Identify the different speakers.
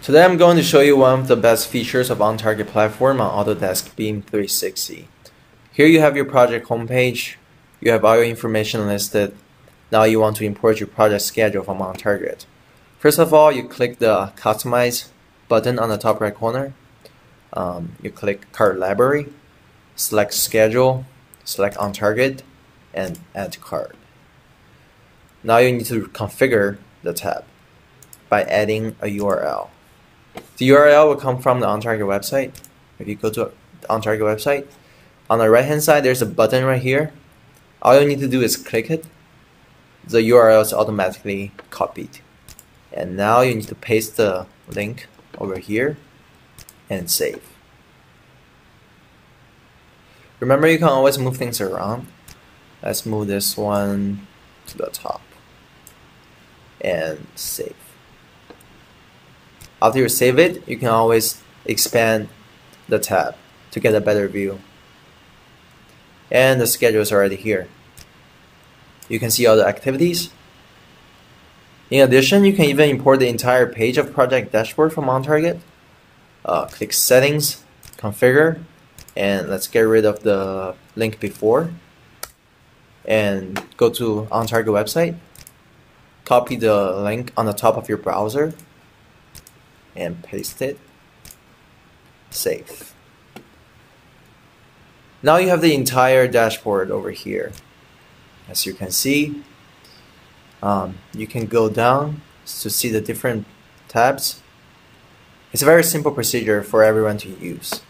Speaker 1: Today I'm going to show you one of the best features of OnTarget platform on Autodesk BIM 360. Here you have your project homepage, you have all your information listed. Now you want to import your project schedule from OnTarget. First of all, you click the Customize button on the top right corner. Um, you click Card Library, select Schedule, select OnTarget, and Add Card. Now you need to configure the tab by adding a URL. The URL will come from the OnTarget website. If you go to the OnTarget website, on the right hand side there's a button right here. All you need to do is click it. The URL is automatically copied. And now you need to paste the link over here and save. Remember you can always move things around. Let's move this one to the top and save. After you save it, you can always expand the tab to get a better view. And the schedule is already here. You can see all the activities. In addition, you can even import the entire page of project dashboard from OnTarget. Uh, click settings, configure, and let's get rid of the link before. And go to OnTarget website. Copy the link on the top of your browser and paste it. Save. Now you have the entire dashboard over here. As you can see, um, you can go down to see the different tabs. It's a very simple procedure for everyone to use.